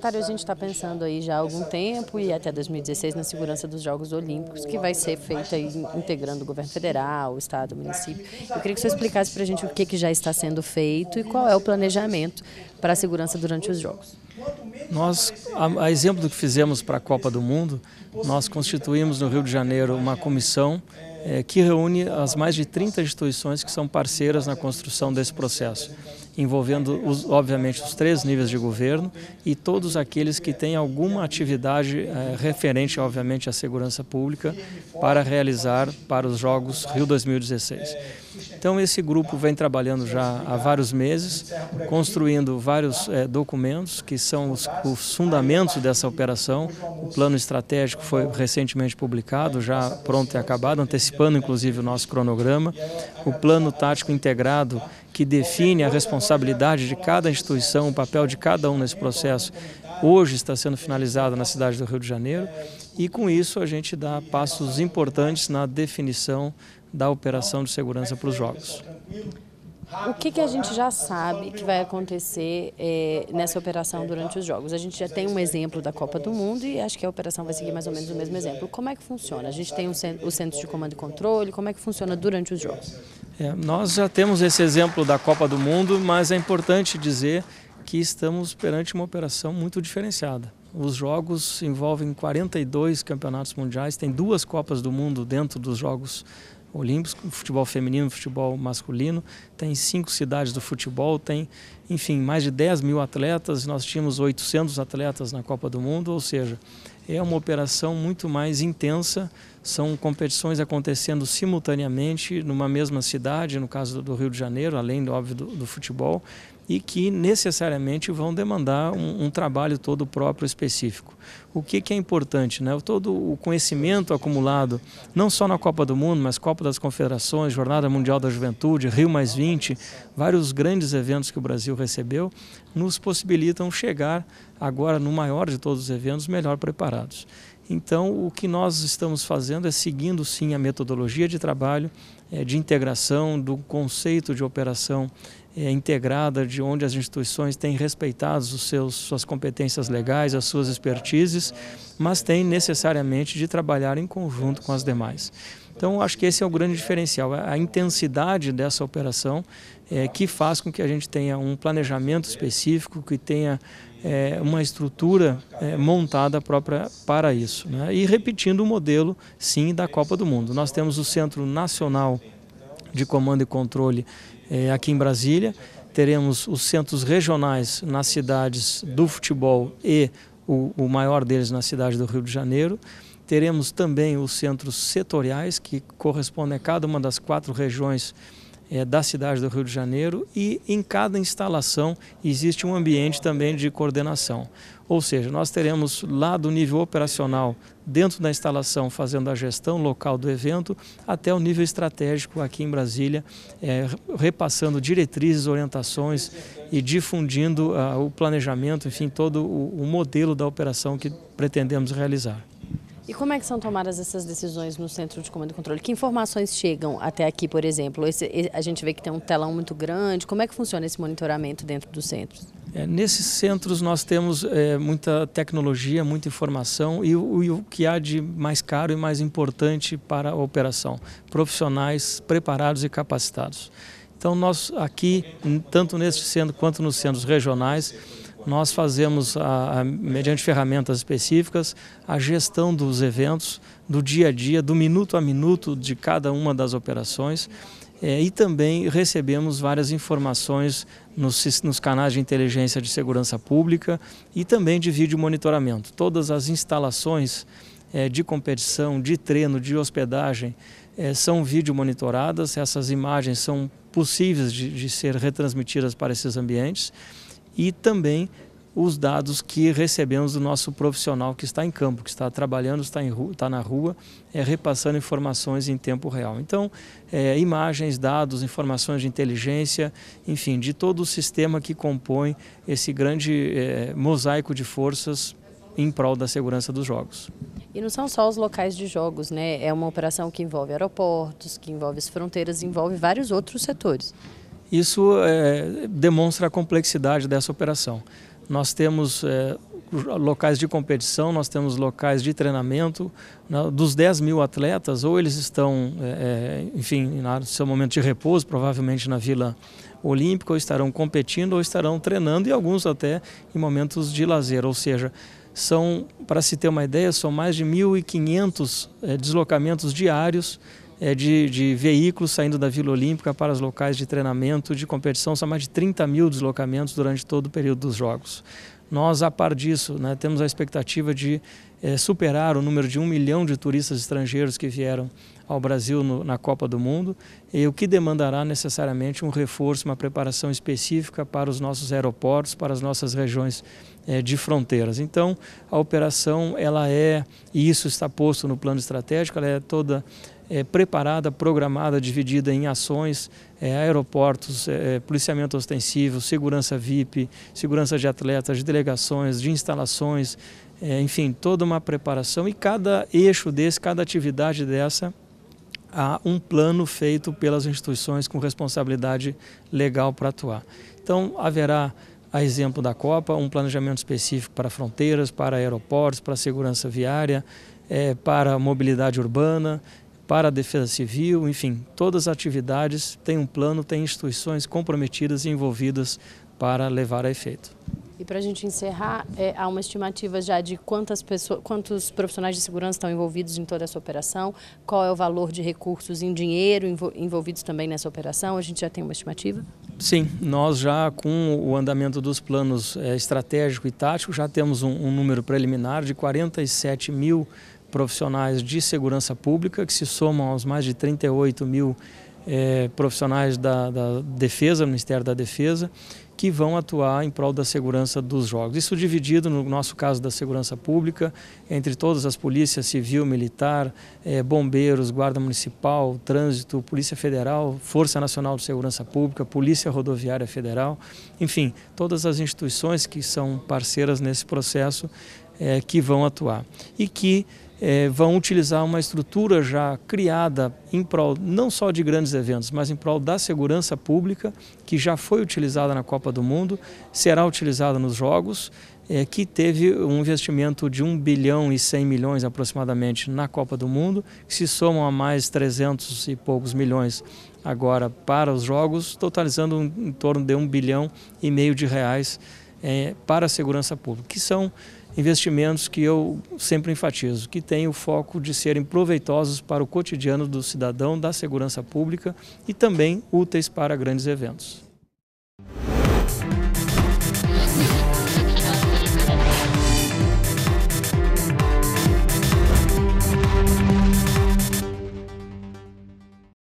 Secretário, a gente está pensando aí já há algum tempo e até 2016 na segurança dos Jogos Olímpicos, que vai ser feita integrando o governo federal, o estado, o município. Eu queria que você explicasse para a gente o que, que já está sendo feito e qual é o planejamento para a segurança durante os Jogos. Nós, a, a exemplo do que fizemos para a Copa do Mundo, nós constituímos no Rio de Janeiro uma comissão é, que reúne as mais de 30 instituições que são parceiras na construção desse processo envolvendo, os, obviamente, os três níveis de governo e todos aqueles que têm alguma atividade eh, referente, obviamente, à segurança pública para realizar para os Jogos Rio 2016. Então, esse grupo vem trabalhando já há vários meses, construindo vários eh, documentos que são os, os fundamentos dessa operação. O plano estratégico foi recentemente publicado, já pronto e acabado, antecipando inclusive o nosso cronograma. O plano tático integrado que define a responsabilidade de cada instituição, o papel de cada um nesse processo, hoje está sendo finalizado na cidade do Rio de Janeiro e com isso a gente dá passos importantes na definição da operação de segurança para os Jogos. O que, que a gente já sabe que vai acontecer é, nessa operação durante os Jogos? A gente já tem um exemplo da Copa do Mundo e acho que a operação vai seguir mais ou menos o mesmo exemplo. Como é que funciona? A gente tem o um centro de comando e controle, como é que funciona durante os Jogos? É, nós já temos esse exemplo da Copa do Mundo, mas é importante dizer que estamos perante uma operação muito diferenciada. Os jogos envolvem 42 campeonatos mundiais, tem duas Copas do Mundo dentro dos Jogos Olímpicos, futebol feminino, futebol masculino, tem cinco cidades do futebol, tem, enfim, mais de 10 mil atletas, nós tínhamos 800 atletas na Copa do Mundo, ou seja, é uma operação muito mais intensa, são competições acontecendo simultaneamente numa mesma cidade, no caso do Rio de Janeiro, além, óbvio, do, do futebol, e que necessariamente vão demandar um, um trabalho todo próprio específico. O que, que, é importante? Né? Todo o conhecimento acumulado, não só na Copa do Mundo, mas Copa das Confederações, Jornada Mundial da Juventude, Rio Mais 20, vários grandes eventos que o Brasil recebeu, nos possibilitam chegar agora no maior de todos os eventos melhor preparados. Então, o que nós estamos fazendo é seguindo sim a metodologia de trabalho, é, de integração, do conceito de operação é, integrada, de onde as instituições têm respeitado os seus, suas competências legais, as suas expertises, mas têm necessariamente de trabalhar em conjunto com as demais. Então, acho que esse é o grande diferencial, a intensidade dessa operação é, que faz com que a gente tenha um planejamento específico, que tenha é, uma estrutura é, montada própria para isso. Né? E repetindo o modelo, sim, da Copa do Mundo. Nós temos o Centro Nacional de Comando e Controle é, aqui em Brasília, teremos os centros regionais nas cidades do futebol e o, o maior deles na cidade do Rio de Janeiro. Teremos também os centros setoriais, que correspondem a cada uma das quatro regiões é, da cidade do Rio de Janeiro e em cada instalação existe um ambiente também de coordenação. Ou seja, nós teremos lá do nível operacional, dentro da instalação, fazendo a gestão local do evento, até o nível estratégico aqui em Brasília, é, repassando diretrizes, orientações e difundindo uh, o planejamento, enfim, todo o, o modelo da operação que pretendemos realizar. E como é que são tomadas essas decisões no centro de comando e controle? Que informações chegam até aqui, por exemplo? Esse, a gente vê que tem um telão muito grande. Como é que funciona esse monitoramento dentro dos centros? É, nesses centros nós temos é, muita tecnologia, muita informação e o, e o, que há de mais caro e mais importante para a operação, profissionais preparados e capacitados. Então nós aqui, tanto neste centro quanto nos centros regionais, nós fazemos, a, a, mediante ferramentas específicas, a gestão dos eventos, do dia a dia, do minuto a minuto de cada uma das operações. É, e também recebemos várias informações nos, nos, canais de inteligência de segurança pública e também de vídeo monitoramento. Todas as instalações é, de competição, de treino, de hospedagem é, são vídeo monitoradas. Essas imagens são possíveis de, de ser retransmitidas para esses ambientes e também os dados que recebemos do nosso profissional que está em campo, que está trabalhando, está, rua, está na rua, é, repassando informações em tempo real. Então, é, imagens, dados, informações de inteligência, enfim, de todo o sistema que compõe esse grande é, mosaico de forças em prol da segurança dos jogos. E não são só os locais de jogos, né? É uma operação que envolve aeroportos, que envolve as fronteiras, envolve vários outros setores. Isso é, demonstra a complexidade dessa operação. Nós temos é, locais de competição, nós temos locais de treinamento. Dos 10 mil atletas, ou eles estão, é, enfim, no seu momento de repouso, provavelmente na Vila Olímpica, ou estarão competindo, ou estarão treinando, e alguns até em momentos de lazer. Ou seja, são, para se ter uma ideia, são mais de 1.500 é, deslocamentos diários é, de, de, veículos saindo da Vila Olímpica para os locais de treinamento, de competição, são mais de 30 mil deslocamentos durante todo o período dos Jogos. Nós, a par disso, né, temos a expectativa de é, superar o número de um milhão de turistas estrangeiros que vieram ao Brasil no, na Copa do Mundo, e o que demandará necessariamente um reforço, uma preparação específica para os nossos aeroportos, para as nossas regiões é, de fronteiras. Então, a operação, ela é, e isso está posto no plano estratégico, ela é toda é, preparada, programada, dividida em ações, é, aeroportos, é, policiamento ostensivo, segurança VIP, segurança de atletas, de delegações, de instalações, é, enfim, toda uma preparação e cada eixo desse, cada atividade dessa, há um plano feito pelas instituições com responsabilidade legal para atuar. Então, haverá a exemplo da Copa, um planejamento específico para fronteiras, para aeroportos, para segurança viária, é, para mobilidade urbana, para a defesa civil, enfim, todas as atividades têm um plano, têm instituições comprometidas e envolvidas para levar a efeito. E para a gente encerrar, é, há uma estimativa já de quantas pessoas, quantos profissionais de segurança estão envolvidos em toda essa operação, qual é o valor de recursos em dinheiro envolvidos também nessa operação? A gente já tem uma estimativa? Sim, nós já com o andamento dos planos é, estratégico e tático já temos um, um número preliminar de 47 mil profissionais de segurança pública, que se somam aos mais de 38 mil é, profissionais da, da Defesa, Ministério da Defesa, que vão atuar em prol da segurança dos jogos. Isso dividido, no nosso caso da segurança pública, entre todas as polícias civil, militar, é, bombeiros, guarda municipal, trânsito, polícia federal, Força Nacional de Segurança Pública, Polícia Rodoviária Federal, enfim, todas as instituições que são parceiras nesse processo é, que vão atuar e que é, vão utilizar uma estrutura já criada em prol não só de grandes eventos, mas em prol da segurança pública, que já foi utilizada na Copa do Mundo, será utilizada nos Jogos, é, que teve um investimento de 1 bilhão e 100 milhões aproximadamente na Copa do Mundo, que se somam a mais 300 e poucos milhões agora para os Jogos, totalizando em torno de 1 bilhão e meio de reais é, para a segurança pública, que são investimentos que eu sempre enfatizo, que têm o foco de serem proveitosos para o cotidiano do cidadão, da segurança pública e também úteis para grandes eventos.